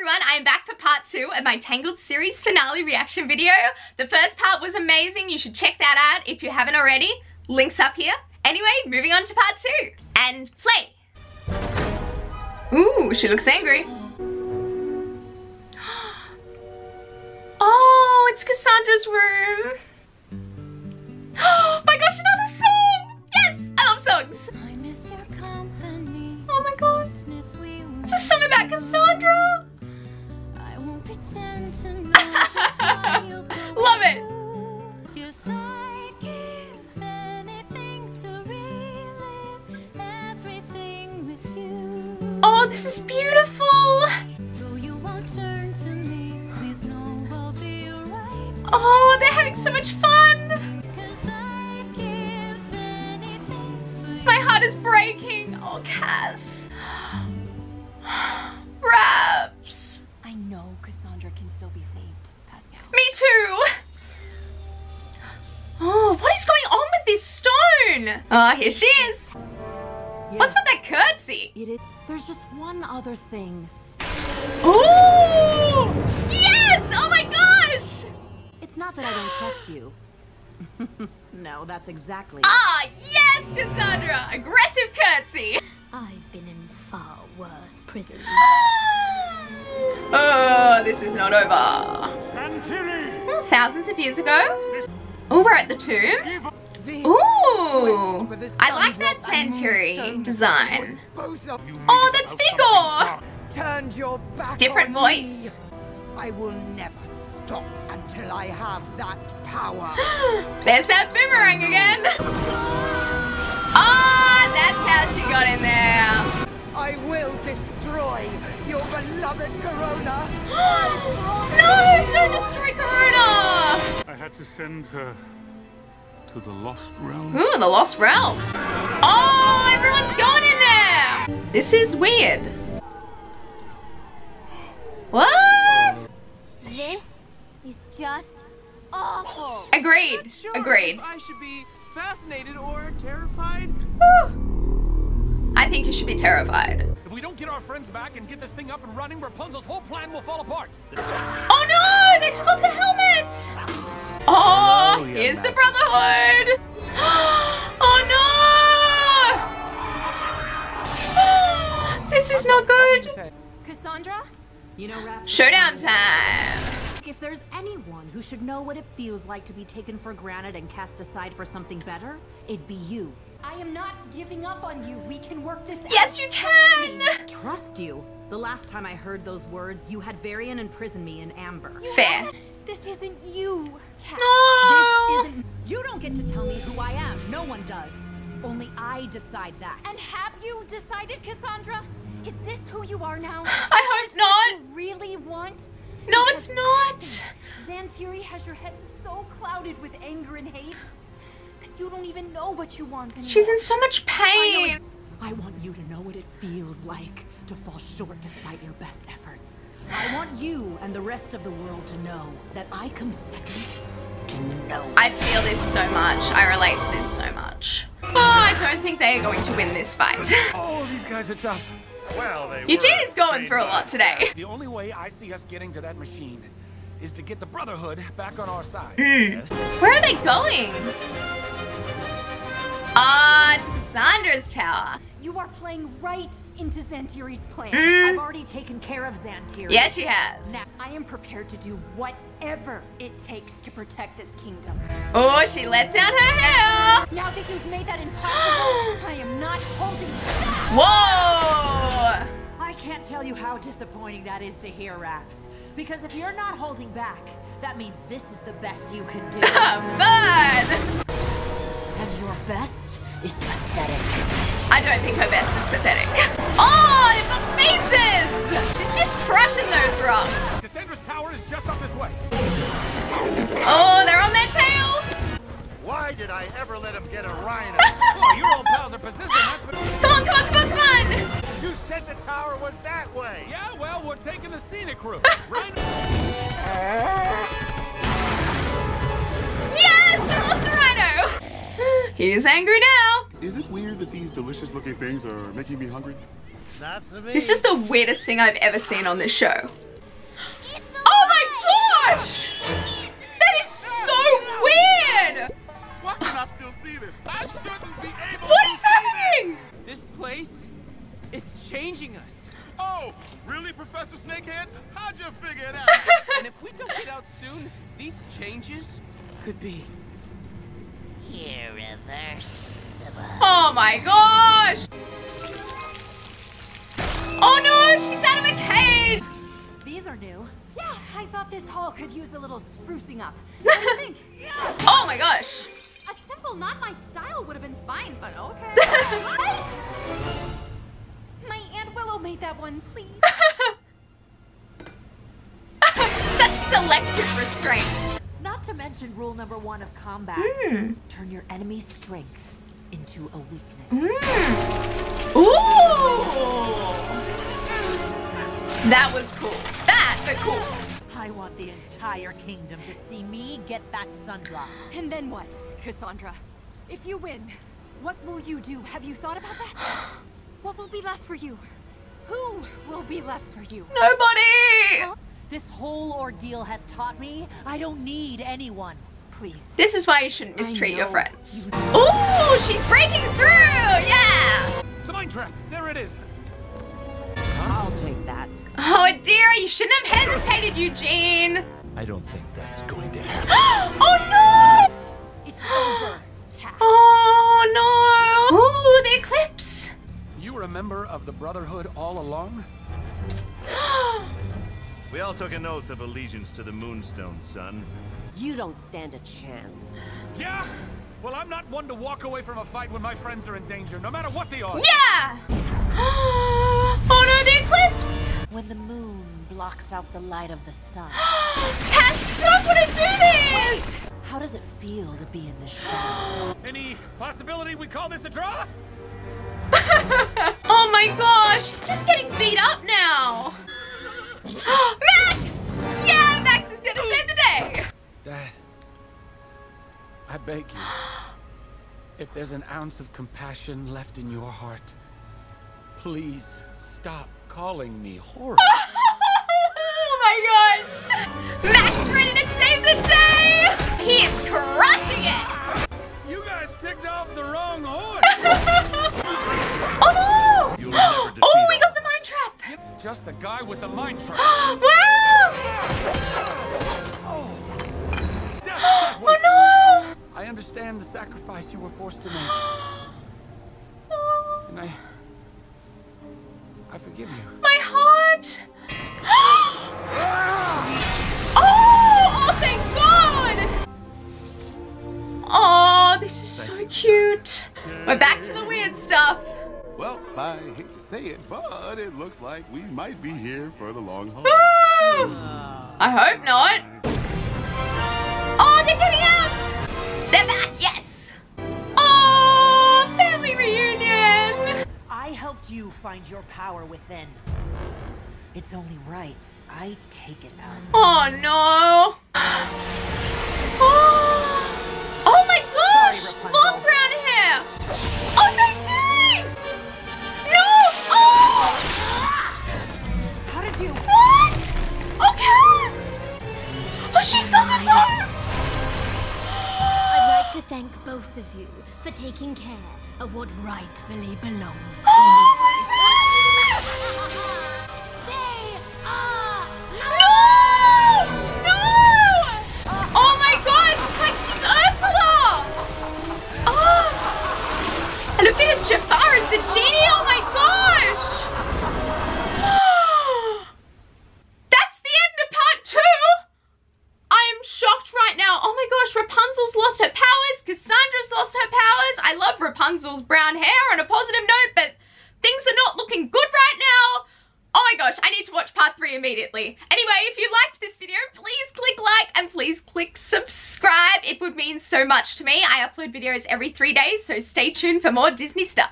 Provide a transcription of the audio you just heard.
everyone, I am back for part two of my Tangled series finale reaction video. The first part was amazing, you should check that out if you haven't already. Links up here. Anyway, moving on to part two. And play. Ooh, she looks angry. Oh, it's Cassandra's room. Oh my gosh, another song! Yes, I love songs. Oh my god. It's a song about Cassandra. with you. Oh, this is beautiful. Though you won't turn to me, please know I'll be right. Oh, they're having so much fun. 'Cause I'd give anything for you. My heart is breaking. Oh, Cass. Raps. Stone? Oh, here she is. What's with that curtsy? It is. There's just one other thing. Oh, yes. Oh my gosh. It's not that I don't trust you. no, that's exactly it. Ah, yes, Cassandra. Aggressive curtsy. I've been in far worse prisons. Oh, this is not over. Thousands of years ago. Oh, we're at the tomb. Ooh, I like that Zhan Tiri design. Oh, that's Vigor. Turned your back Different voice. I will never stop until I have that power. There's that boomerang again. Oh, that's how she got in there. I will destroy your beloved Corona. No, don't destroy Corona. I had to send her to the Lost Realm. Ooh, the Lost Realm. Oh, everyone's going in there. This is weird. What? This is just awful. Agreed. Not sure Agreed. If I should be fascinated or terrified. Whew. I think you should be terrified. If we don't get our friends back and get this thing up and running, Rapunzel's whole plan will fall apart. Oh no! They took off the helmet! Oh, oh here's the Brotherhood! Oh no! This is not good! Cassandra? You know, Showdown time! If there's anyone who should know what it feels like to be taken for granted and cast aside for something better, it'd be you. I am not giving up on you. We can work this out. Yes, you can! Trust you. The last time I heard those words, you had Varian imprison me in Amber. Fair. This isn't you, Cat. No! This isn't. You don't get to tell me who I am. No one does. Only I decide that. And have you decided, Cassandra? Is this who you are now? I Is hope this not. What you really want? No, it's not! Zhan Tiri has your head so clouded with anger and hate that you don't even know what you want anymore. She's in so much I know pain! It's- I want you to know what it feels like to fall short despite your best efforts. I want you and the rest of the world to know that I come second to no. I feel this so much. I relate to this so much. Oh, I don't think they are going to win this fight. Oh, these guys are tough. Well, they Eugene is going trained through a lot today. The only way I see us getting to that machine is to get the Brotherhood back on our side. Where are they going? Ah, to Cassandra's tower. You are playing right into Zhan Tiri's plan. Mm. I've already taken care of Zhan Tiri. Yes, she has. Now, I am prepared to do whatever it takes to protect this kingdom. Oh, she let down her hair. Now that you've made that impossible, I am not holding back. Whoa! I can't tell you how disappointing that is to hear, Raps. Because if you're not holding back, that means this is the best you can do. Fun! and your best is pathetic. I don't think her best is pathetic. Oh, they've got faces! She's just crushing those rocks. Cassandra's tower is just up this way. Oh, they're on their tails. Why did I ever let him get a rhino? Oh, your old pals are persistent, that's what... Come on, come on, come on, come on! you said the tower was that way. Yeah, well, we're taking the scenic route, right? Yes, they lost the rhino! He's angry now. Is it weird that these delicious looking things are making me hungry? This is the weirdest thing I've ever seen on this show. Oh my gosh! That is so weird! Why can I still see this? I shouldn't be able What to is see happening? This place, it's changing us. Oh, really, Professor Snakehead? How'd you figure it out? And if we don't get out soon, these changes could be irreversible. Oh my gosh! Oh no, she's out of a cage! These are new. Yeah, I thought this hall could use a little sprucing up. What do you think? Oh my gosh! A simple, not my style would have been fine, but okay. my Aunt Willow made that one, please. Such selective restraint. Not to mention rule number one of combat. Hmm. Turn your enemy's strength into a weakness. Mm. Ooh! That was cool. That, but cool. I want the entire kingdom to see me get that Sundrop. And then what, Cassandra? If you win, what will you do? Have you thought about that? What will be left for you? Who will be left for you? Nobody! This whole ordeal has taught me I don't need anyone. Please. This is why you shouldn't mistreat your friends. you- Ooh, she's breaking through! Yeah! The mind trap! There it is! I'll take that. Oh dear, you shouldn't have hesitated, Eugene. I don't think that's going to happen. oh no! It's over, Cass. Oh no! Ooh, the eclipse! You were a member of the Brotherhood all along? We all took an oath of allegiance to the Moonstone, son. You don't stand a chance. Yeah? Well, I'm not one to walk away from a fight when my friends are in danger, no matter what the odds. Yeah! oh no, the eclipse! When the moon blocks out the light of the sun, Cass, you don't want to do this! how does it feel to be in the shadow? Any possibility we call this a draw? oh my gosh, she's just getting beat up now. Max! Yeah, Max is gonna save the day. Dad, I beg you, if there's an ounce of compassion left in your heart, please stop calling me Horace. oh my god! Max ready to save the day! He is crushing it! you guys ticked off the wrong horse! Oh no! You'll never defeat Oh, we got the of mind trap! Just the guy with the mind trap. The sacrifice you were forced to make, and I... I forgive you. My heart! oh! Oh, thank God! Oh, this is so cute. We're back to the weird stuff. Well, I hate to say it, but it looks like we might be here for the long haul. I hope not. Oh, they're getting out! Helped you find your power within. It's only right I take it out. Oh no! Oh, oh my Sorry, gosh! Rapunzel. Long brown hair! Oh, Zhan Tiri! No! Oh! How did you? What? Oh, Cass! Oh, she's got thank both of you for taking care of what rightfully belongs to me. Rapunzel's brown hair on a positive note, but things are not looking good right now. Oh my gosh, I need to watch part three immediately. Anyway, if you liked this video, please click like and please click subscribe. It would mean so much to me. I upload videos every three days, so stay tuned for more Disney stuff.